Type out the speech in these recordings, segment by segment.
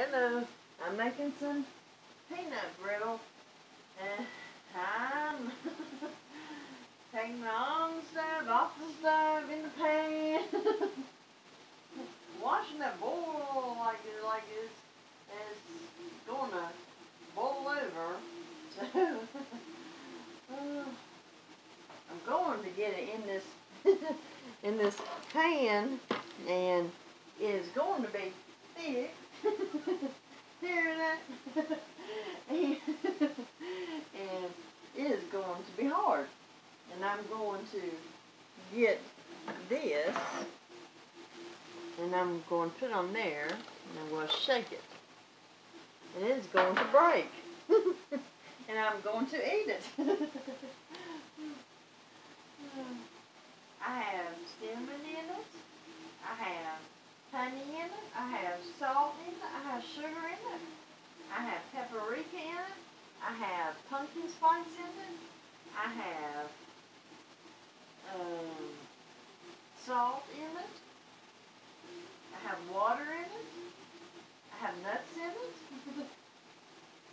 Hello, I'm making some peanut brittle. And I'm taking my on stove, off the stove, in the pan. Washing that bowl like it like it's, it's gonna boil over. So uh, I'm going to get it in this in this pan and it's going to be thick. Hear that? and it is going to be hard. And I'm going to get this and I'm going to put it on there and I'm going to shake it. And it's going to break. and I'm going to eat it. I have cinnamon in it. I have honey in it. I have salt in it. I have sugar in it. I have paprika in it. I have pumpkin spice in it. I have um, salt in it. I have water in it. I have nuts in it.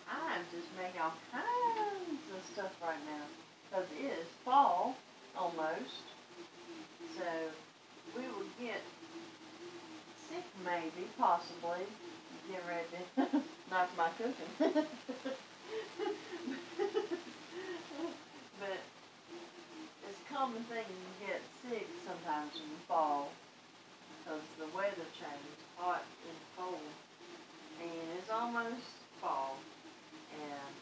I'm just making all kinds of stuff right now because it is fall almost. So we will get maybe, possibly, get ready to knock my cooking. but it's a common thing you get sick sometimes in the fall because the weather changes, hot and cold. And it's almost fall. And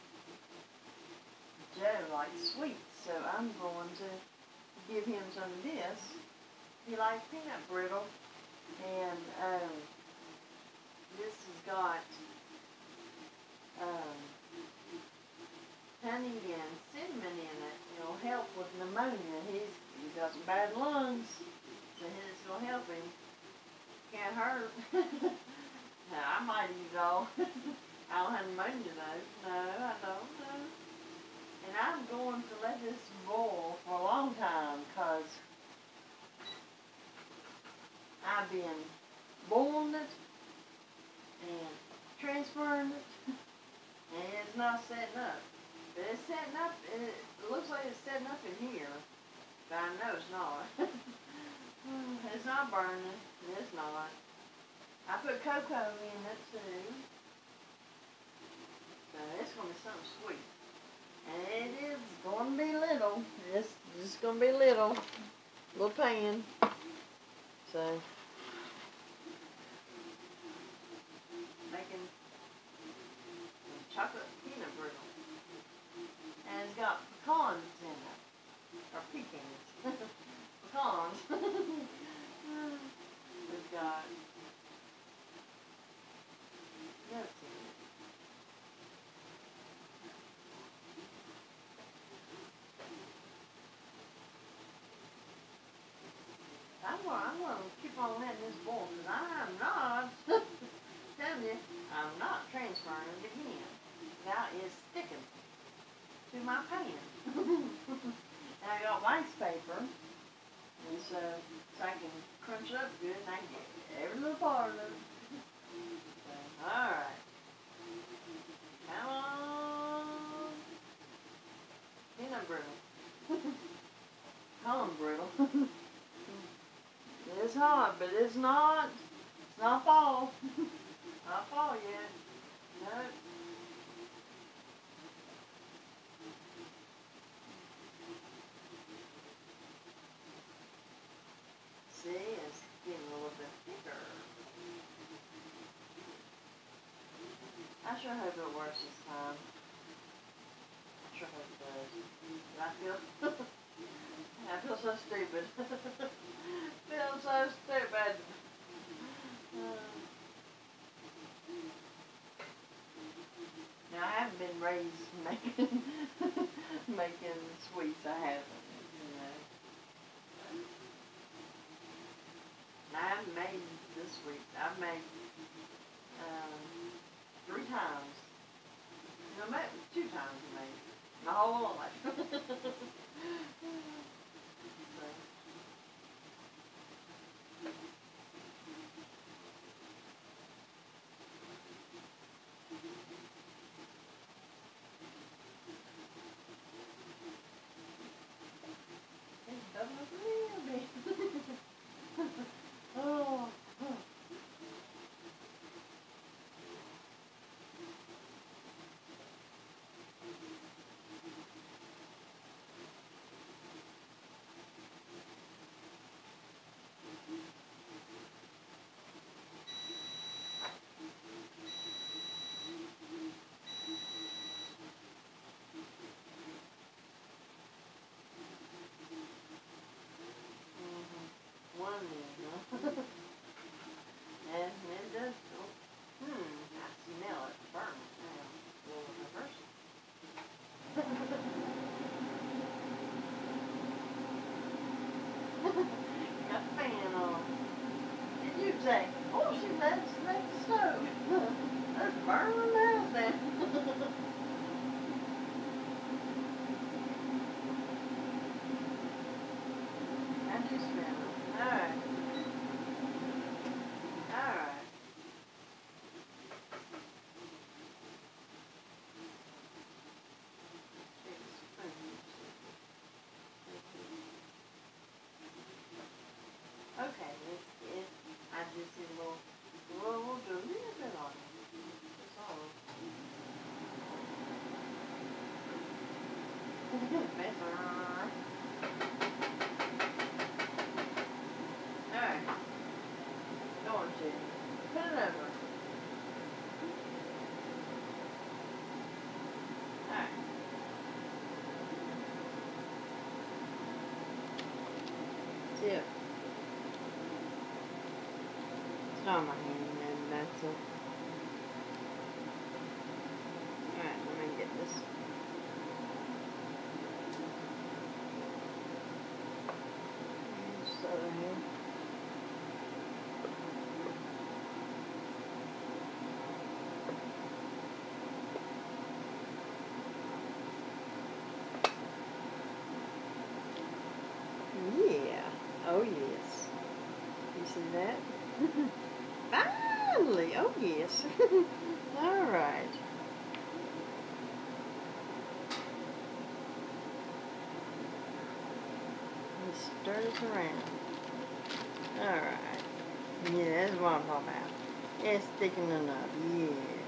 Joe likes sweets, so I'm going to give him some of this. He likes peanut brittle. And um, this has got um, honey and cinnamon in it. It'll help with pneumonia. He's he's got some bad lungs, so it's gonna help him. Can't hurt. now, I might it all. I don't have pneumonia though. No, I don't. No. And I'm going to let this boil for a long time because I've been boiling it and transferring it, and it's not setting up. But it's setting up, it looks like it's setting up in here, but I know it's not. it's not burning, it's not. I put cocoa in it too. So it's going to be something sweet. And it is going to be little. It's just going to be little. Little pan. So making chocolate peanut brittle. And it's got pecans in it. Or pecans. pecans. it's got nuts. I'm gonna, I'm gonna keep on letting this boil because I'm not, telling you, I'm not transferring it again. Now it's sticking to my pan. I got rice paper, and so, so I can crunch up good and I can get every little part of it. So, alright. Come on. Peanut brittle. Corn brittle. It's hot, but it's not, it's not fall. not fall yet. No. See, it's getting a little bit thicker. I sure hope it works this time. I sure hope it does. I feel, I feel so stupid. feel so stupid. Now I haven't been raised making making sweets. I haven't, you know. I made this sweet. I've made um, three times. No, maybe two times I made my whole today. Alright. Put it over. Tip. It's not my hand, man. That's it. Alright, let me get this. Just over here. Yeah. Oh yes. You see that? Finally. Oh yes. All right. This around. All right. Yeah, that's what I'm talking about. It's thickening up. Yeah.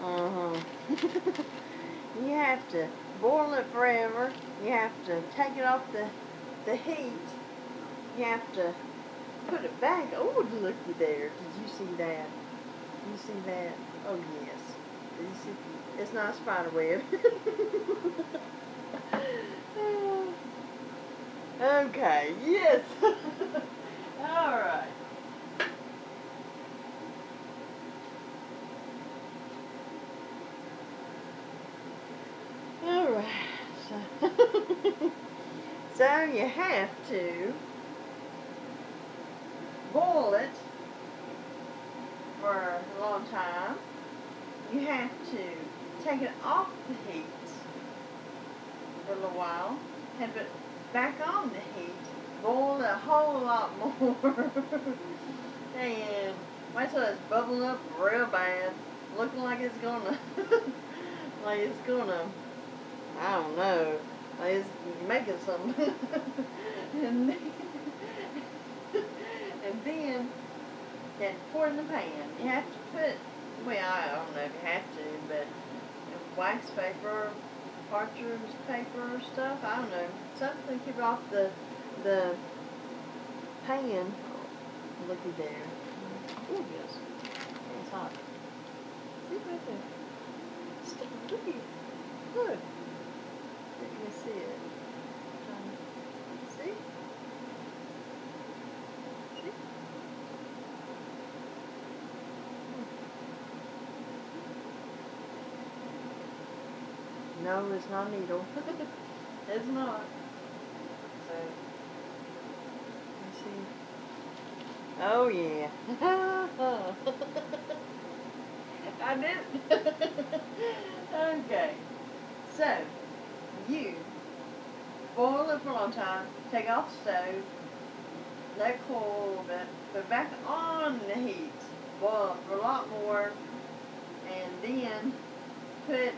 Uh huh. you have to boil it forever. You have to take it off the the heat. You have to put it back. Oh, looky there. Did you see that? Did you see that? Oh, yes. Did you see? It's not a spider web. okay, yes. All right. All right. So, so you have to boil it for a long time. You have to take it off the heat for a little while, have it back on the heat, boil a whole lot more, and till it's bubbling up real bad, looking like it's gonna, like it's gonna, I don't know, like it's making something. and then, and then have pour in the pan. You have to put, well, I don't know if you have to, but wax paper, parchment paper or stuff, I don't know, something to keep off the, the pan. Looky there. Oh, yes. It's hot. See right there. Stick looky. Look. You can see it. Um, see? See? No, it's not needle. it's not. So, you see. Oh yeah. I did. okay. So, you boil it for a long time, take off the stove, let it cool a bit, put back on the heat, boil for a lot more, and then put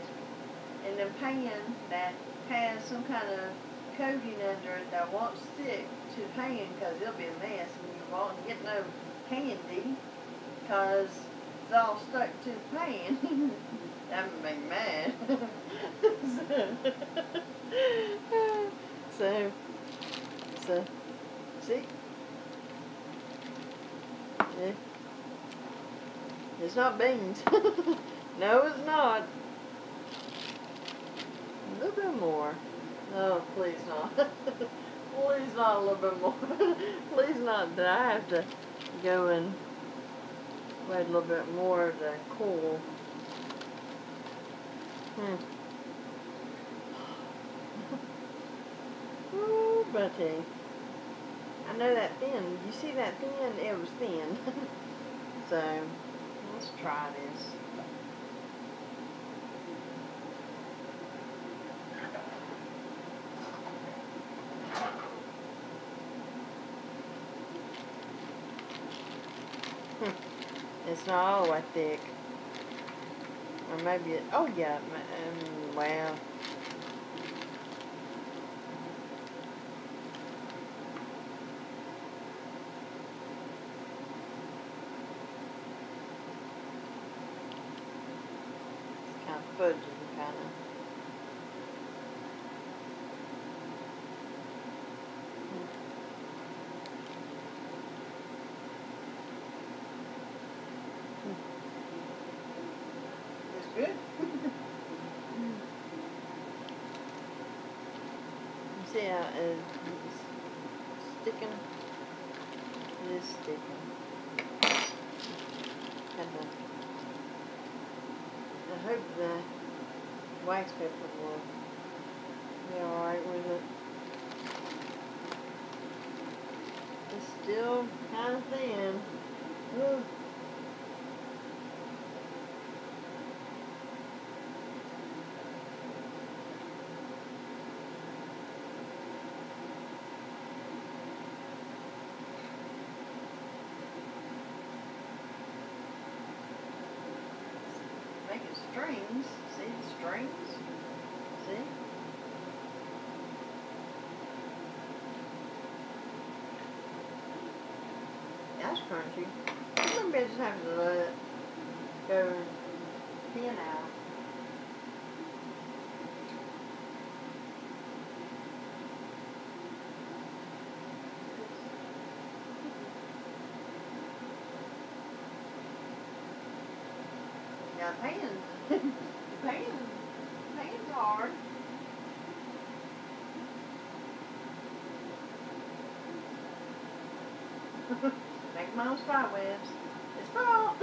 in a pan that has some kind of coating under it that won't stick to the pan because it'll be a mess and you won't get no candy because it's all stuck to the pan. that would make mad. so, so, see? Yeah. It's not beans. no, it's not. A little bit more. No, please not. please not a little bit more. please not that I have to go and wait a little bit more to cool. Hmm. Ooh, Betty. I know that thin. You see that thin? It was thin. so, let's try this. It's I thick. Or maybe it, oh yeah, um, well. It's kind of fudgy, kind of. See how it's sticking? It is sticking. And the, I hope the wax paper will be alright with it. It's still kind of thin. Ugh. Making strings. See the strings? See? That's crunchy. Some bitches have to let it go thin out. Yeah, pan, pan, pan's hard. Make my own spider webs. It's fall.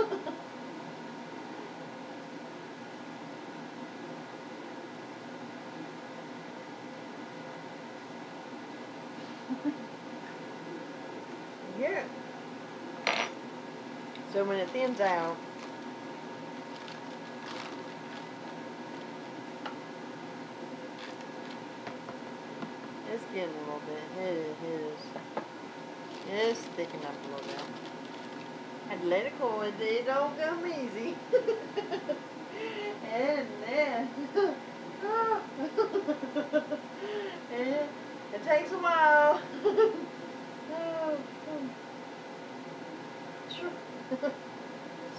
Here. So when it thins out, it's getting a little bit. It is. It's thickening up a little bit. To let it cool. It, don't come easy. and then, it, it takes a while.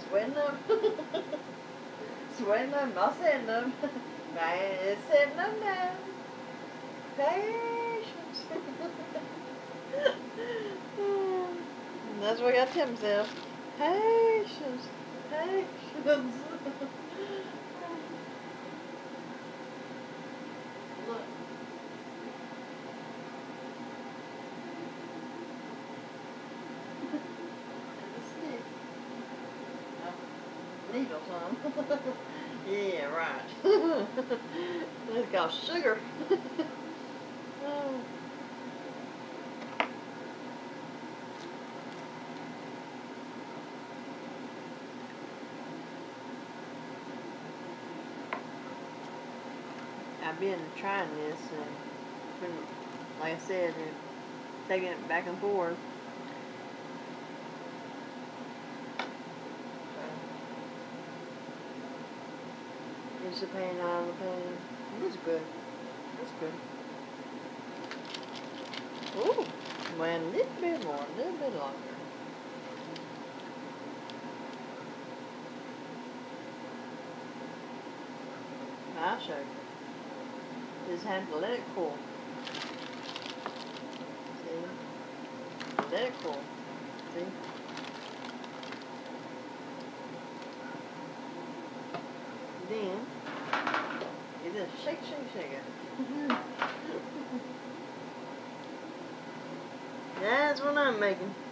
Sweating them. Sweating them, not setting them. Right, setting them down. Patience. That's what got Tim himself. Patience. Patience. Look. Oh, Needles, huh? yeah, right. That's got sugar. I've been trying this and been, like I said, and taking it back and forth. It's the pain of the pain. It's good. It's good. Ooh, went a little bit more, a little bit longer. I'll show you. Have to let it cool. See? Let it cool. See? Then, you just shake, shake, shake it. That's what I'm making.